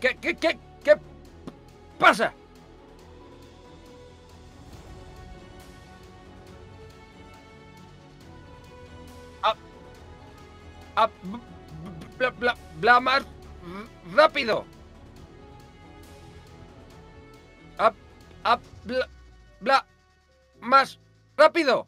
¿Qué, qué, qué pasa? Ah, ah, b- b- bla, bla, bla más rápido. Ah, ah, bla, bla más rápido.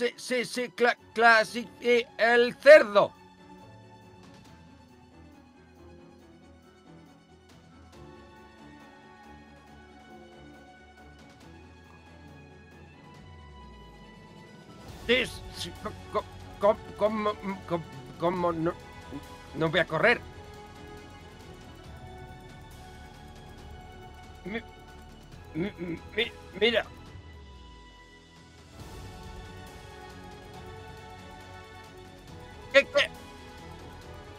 Sí, sí, sí, cla, clasi- y el cerdo. Co- ¿Cómo, cómo, no, no voy a correr? Mi- mi- mira.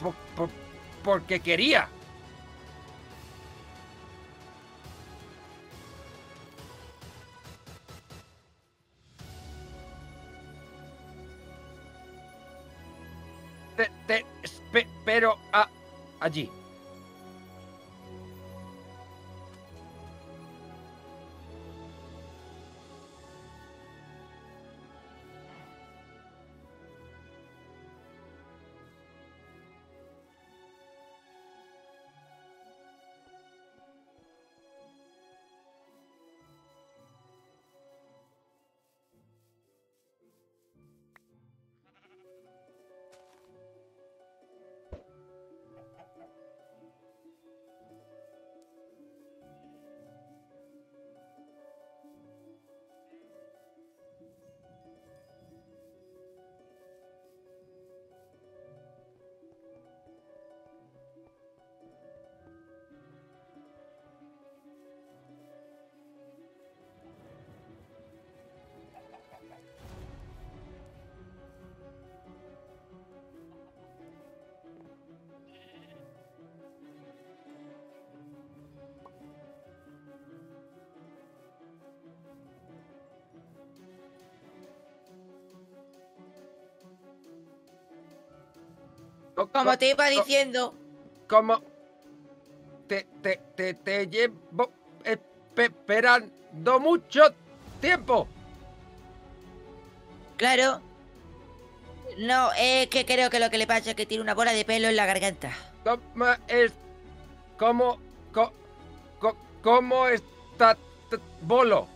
Po- po- porque quería. Te, te espero a, allí. Como co- te iba diciendo, como te, te, te, te llevo esperando mucho tiempo. claro. No, es que creo que lo que le pasa es que tiene una bola de pelo en la garganta. ¿Cómo es? ¿Cómo? co- ¿Cómo está Bolo?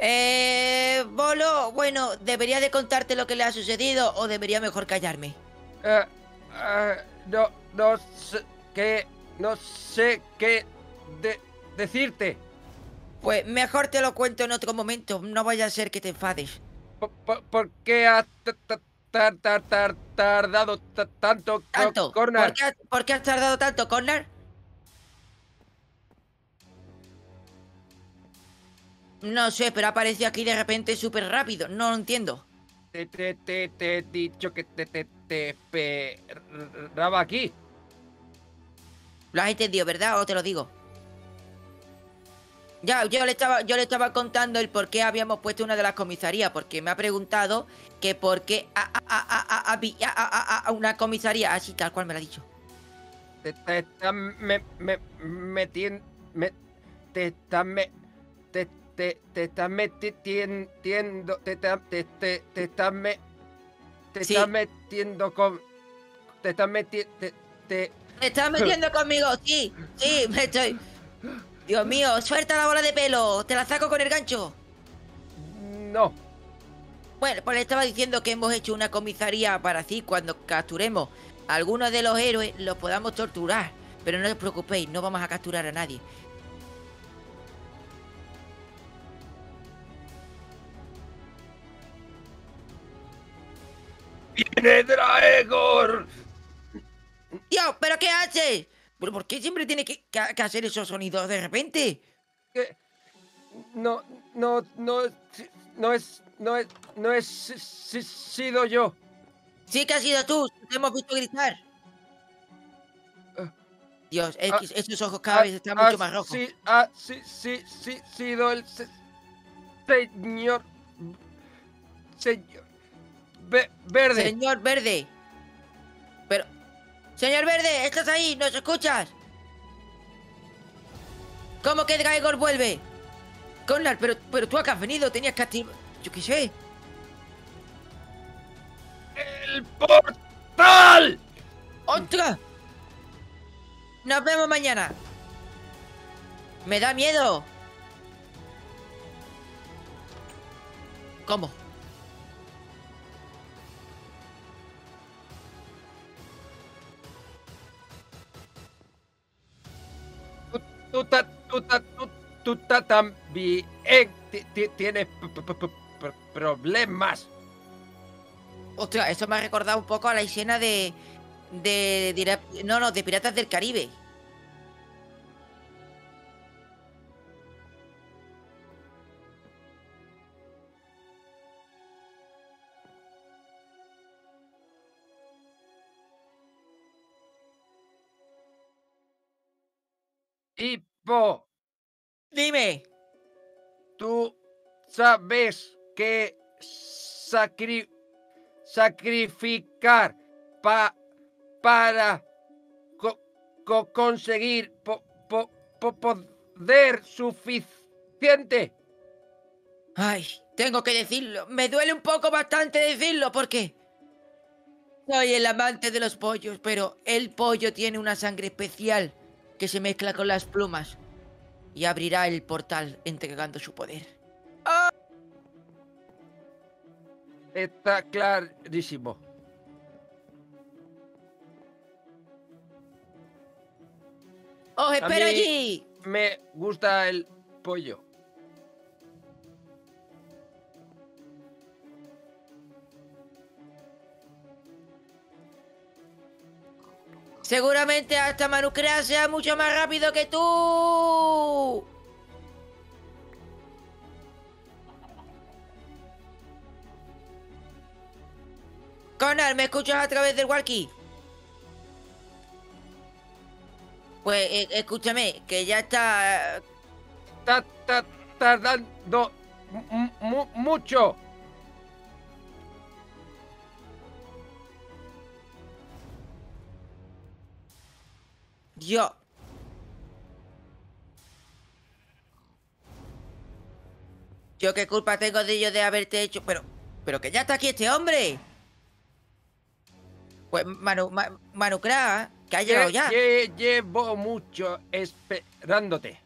Eh, Bolo, bueno, ¿debería de contarte lo que le ha sucedido o debería mejor callarme? Eh, eh, no, no sé qué, no sé qué de- decirte. Pues mejor te lo cuento en otro momento, no vaya a ser que te enfades. ¿Por, por- por qué has t- t- tar- tar- tar- tardado tanto, ¿Tanto? Cornar? ¿Por qué, has- por qué has tardado tanto, Cornar? No sé, pero ha aparecido aquí de repente súper rápido, no lo entiendo. Te, te, te, te he dicho que te, te, te esperaba aquí. Lo has entendido, ¿verdad? O te lo digo. Ya, yo le estaba, yo le estaba contando el por qué habíamos puesto una de las comisarías, porque me ha preguntado que por qué a- a- a- a- una comisaría, así tal cual me lo ha dicho. Te, te me, me, metiendo. Me, te estás me, te, te, estás metiendo. Te, te, te, te, te estás me, te Sí. estás metiendo con. Te estás metiendo. Te, te, ¿Te estás metiendo conmigo? Sí, sí, me estoy. Dios mío, suelta la bola de pelo, te la saco con el gancho. no. Bueno, pues le estaba diciendo que hemos hecho una comisaría para así cuando capturemos a algunos de los héroes los podamos torturar. Pero no os preocupéis, no vamos a capturar a nadie. ¡Viene Draegor! Dios, ¿pero qué haces? ¿Pero por qué siempre tiene que, que- que hacer esos sonidos de repente? no, no, no, no es, no es, no es si- sido yo. Sí que has sido tú, te hemos visto gritar. Dios, es Ah, esos ojos cada vez están mucho más rojos. Sí, ah, sí, sí, sí, sido el se- señor. Señor. Ve- verde. Señor Verde. Pero... Señor Verde, ¿estás ahí? ¿Nos escuchas? ¿Cómo que Gaegor vuelve? Conrad, pero, pero tú acá has venido, tenías que activar... Yo qué sé. ¡El portal! ¡Ostras! Nos vemos mañana. Me da miedo. ¿Cómo? Tú, ta- tú, ta- tú, tú ta- también ti- ti- tienes problemas. Ostras, eso me ha recordado un poco a la escena de. de- no, no, de Piratas del Caribe. Tipo, Dime. tú sabes que sacri- sacrificar pa- para co- co- conseguir po- po- po- poder suficiente. Ay, tengo que decirlo. Me duele un poco bastante decirlo porque. Soy el amante de los pollos, pero el pollo tiene una sangre especial que se mezcla con las plumas y abrirá el portal entregando su poder. Está clarísimo. ¡Os espero allí! Me gusta el pollo. Seguramente hasta Manucrea sea mucho más rápido que tú. Connor, ¿me escuchas a través del walkie? Pues eh, escúchame, que ya está... Está, está tardando mu- mu- mucho. Yo. Yo qué culpa tengo de ello de haberte hecho... Pero... Pero que ya está aquí este hombre. Pues Manu... Ma- Manucrea, que ha llegado Lle- ya. lle- Llevo mucho esperándote.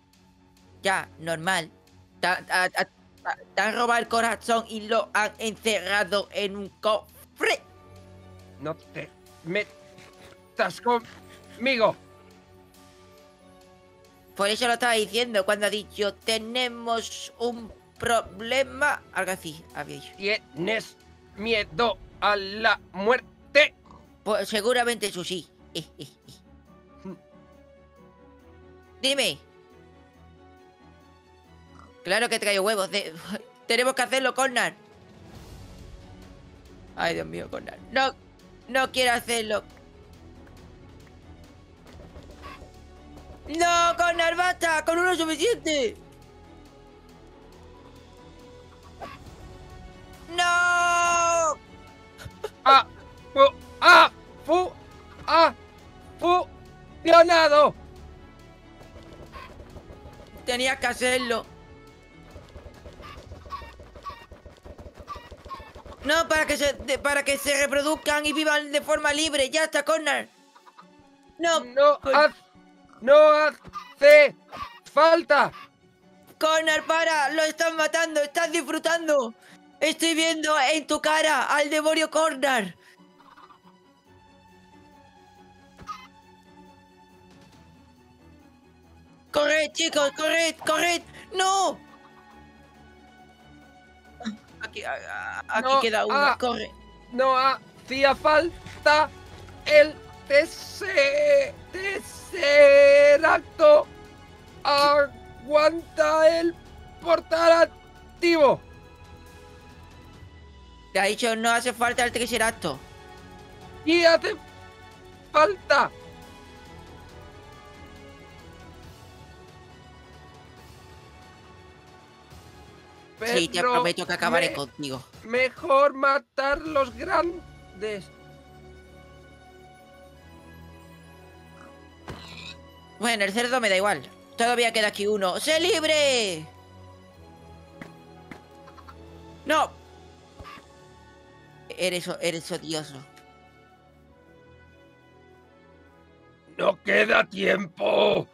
Ya, normal. Te han robado el corazón y lo han encerrado en un cofre. No te metas conmigo. Por eso lo estaba diciendo cuando ha dicho tenemos un problema. Algo así, había dicho. ¿Tienes miedo a la muerte? Pues seguramente eso sí. Eh, eh, eh. Dime. Claro que traigo huevos. de- Tenemos que hacerlo, Conrad. Ay, Dios mío, Conrad. No, no quiero hacerlo. No, Conrad, basta. Con uno es suficiente. No. ¡Ah! ¡Fu! ¡Ah! ¡Fu! ¡Ah! ¡Funcionado! Tenías que hacerlo. No, para que se de- para que se reproduzcan y vivan de forma libre. Ya está, Connor. No, No, Con- haz- no hace falta. Connor, para. Lo están matando. Estás disfrutando. Estoy viendo en tu cara al demonio Connor. Corred, chicos, corred, corred. No. Aquí, No, queda uno. Corre. No hacía falta el Tercer, tercer acto. Aguanta el portal activo. Te ha dicho no hace falta el tercer acto. Y hace falta. Sí, te prometo que acabaré contigo. Mejor matar los grandes. Bueno, el cerdo me da igual. Todavía queda aquí uno. ¡Sé libre! ¡No! Eres, eres odioso. No queda tiempo.